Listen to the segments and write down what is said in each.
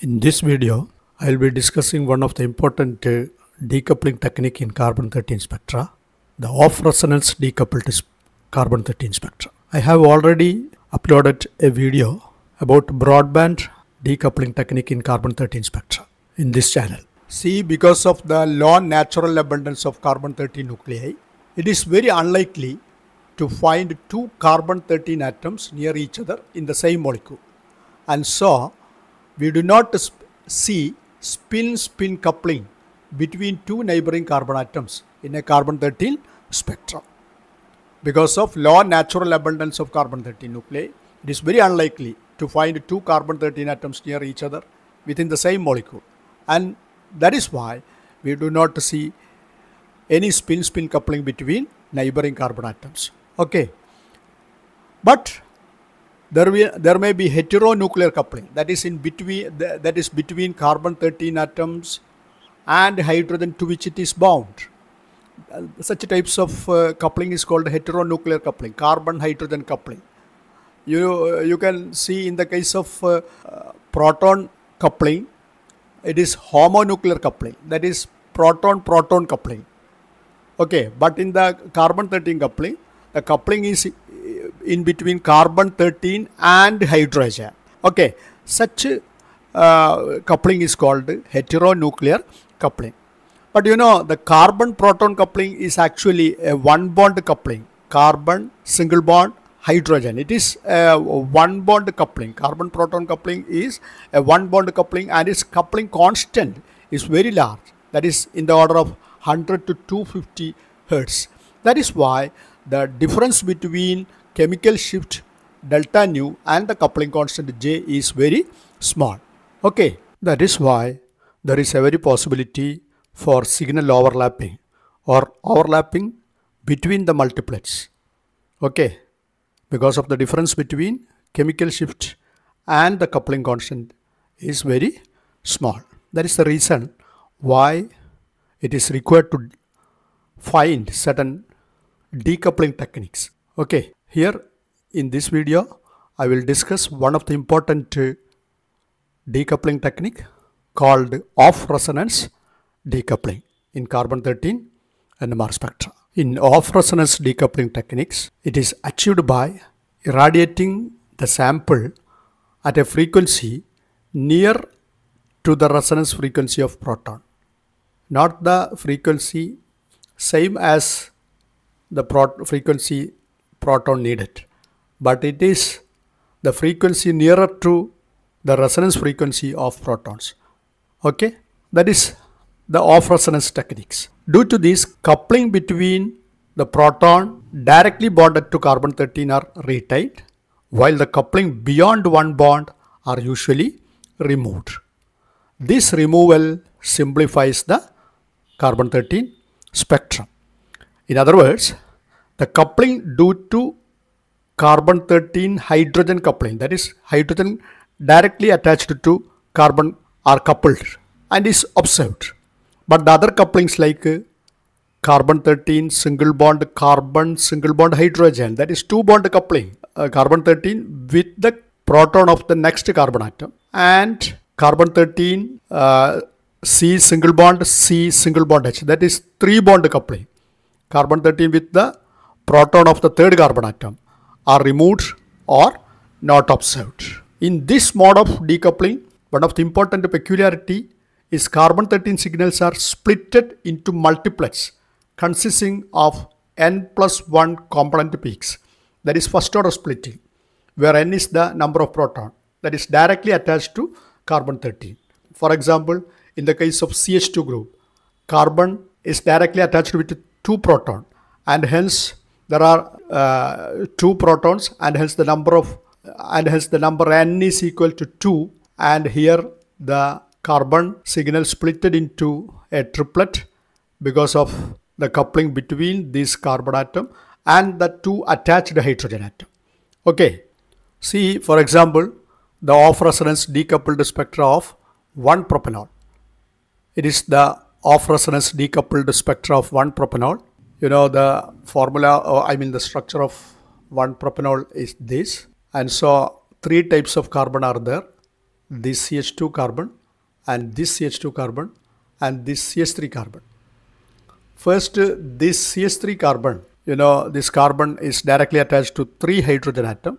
In this video, I will be discussing one of the important uh, decoupling technique in carbon-13 spectra, the off-resonance decoupled carbon-13 spectra. I have already uploaded a video about broadband decoupling technique in carbon-13 spectra in this channel. See, because of the low natural abundance of carbon-13 nuclei, it is very unlikely to find two carbon-13 atoms near each other in the same molecule. And so, we do not see spin-spin coupling between two neighboring carbon atoms in a carbon-13 spectrum. Because of low natural abundance of carbon-13 nuclei, it is very unlikely to find two carbon-13 atoms near each other within the same molecule. And that is why we do not see any spin-spin coupling between neighboring carbon atoms. Okay. But there, will, there may be heteronuclear coupling that is in between that is between carbon 13 atoms and hydrogen to which it is bound. Uh, such types of uh, coupling is called heteronuclear coupling carbon hydrogen coupling. You uh, you can see in the case of uh, uh, proton coupling it is homonuclear coupling that is proton proton coupling. Okay but in the carbon 13 coupling the coupling is in between carbon 13 and hydrogen. Okay such uh, coupling is called heteronuclear coupling. But you know the carbon proton coupling is actually a one bond coupling carbon single bond hydrogen. It is a one bond coupling. Carbon proton coupling is a one bond coupling and its coupling constant is very large. That is in the order of 100 to 250 hertz. That is why the difference between chemical shift delta nu and the coupling constant j is very small. Okay that is why there is a very possibility for signal overlapping or overlapping between the multiplets. Okay because of the difference between chemical shift and the coupling constant is very small. That is the reason why it is required to find certain decoupling techniques. Okay here in this video i will discuss one of the important uh, decoupling technique called off resonance decoupling in carbon 13 NMR spectra. In off resonance decoupling techniques, it is achieved by irradiating the sample at a frequency near to the resonance frequency of proton, not the frequency same as the frequency proton needed, but it is the frequency nearer to the resonance frequency of protons. Okay, that is the off resonance techniques. Due to this, coupling between the proton directly bonded to carbon 13 are retained, while the coupling beyond one bond are usually removed. This removal simplifies the carbon 13 spectrum. In other words, the coupling due to carbon 13 hydrogen coupling that is hydrogen directly attached to carbon are coupled and is observed. But the other couplings like carbon 13 single bond carbon single bond hydrogen that is two bond coupling uh, carbon 13 with the proton of the next carbon atom and carbon 13 uh, c single bond c single bond h that is three bond coupling. Carbon 13 with the proton of the third carbon atom are removed or not observed. In this mode of decoupling, one of the important peculiarity is carbon 13 signals are splitted into multiplets consisting of n plus 1 component peaks. That is first order splitting, where n is the number of proton that is directly attached to carbon 13. For example, in the case of CH2 group, carbon is directly attached with two proton and hence there are uh, two protons and hence the number of and hence the number n is equal to 2 and here the carbon signal splitted into a triplet because of the coupling between this carbon atom and the two attached hydrogen atom. Okay. See for example the off resonance decoupled spectra of 1 propanol. It is the off resonance decoupled spectra of 1 propanol you know the formula or i mean the structure of 1 propanol is this and so three types of carbon are there this CH2 carbon and this CH2 carbon and this CH3 carbon. First, this CH3 carbon, you know, this carbon is directly attached to three hydrogen atom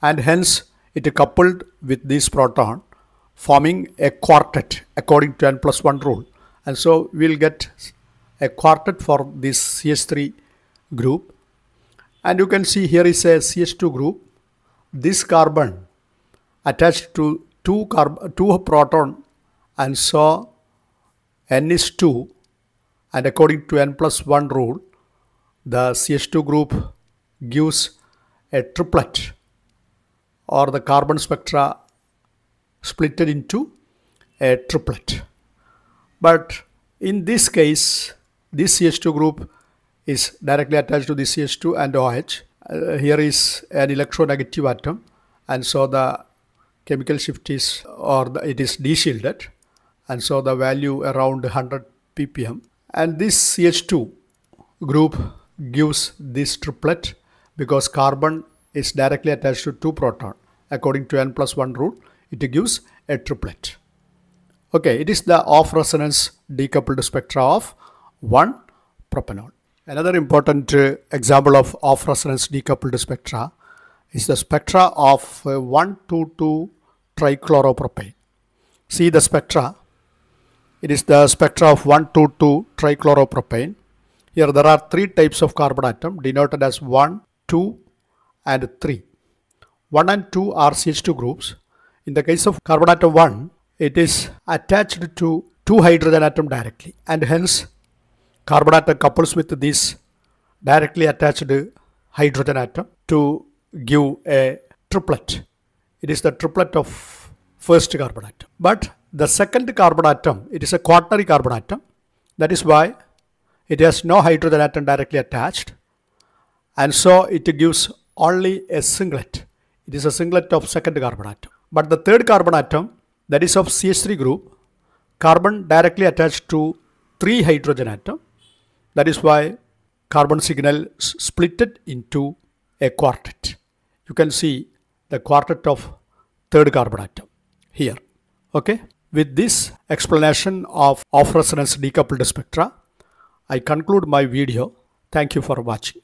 and hence it is coupled with this proton forming a quartet according to n plus 1 rule. And so we'll get a quartet for this CH3 group. And you can see here is a CH2 group. This carbon attached to two, carb two proton and so n is 2 and according to n plus 1 rule the CH2 group gives a triplet or the carbon spectra splitted into a triplet. But in this case, this CH2 group is directly attached to the CH2 and OH. Uh, here is an electronegative atom and so the chemical shift is or the, it is deshielded and so the value around 100 ppm. And this CH2 group gives this triplet because carbon is directly attached to two proton. According to n plus 1 rule it gives a triplet. Okay it is the off resonance decoupled spectra of 1 propanol another important uh, example of off resonance decoupled spectra is the spectra of uh, 122 trichloropropane see the spectra it is the spectra of 122 trichloropropane. Here there are three types of carbon atom denoted as 1, 2 and 3. 1 and 2 are CH2 groups. In the case of carbon atom 1, it is attached to two hydrogen atom directly and hence carbon atom couples with this directly attached hydrogen atom to give a triplet. It is the triplet of first carbon atom. But the second carbon atom, it is a quaternary carbon atom. That is why it has no hydrogen atom directly attached. And so it gives only a singlet. It is a singlet of second carbon atom. But the third carbon atom, that is of CH3 group, carbon directly attached to three hydrogen atom. That is why carbon signal splitted into a quartet. You can see the quartet of third carbon atom here. Okay. With this explanation of off resonance decoupled spectra, I conclude my video. Thank you for watching.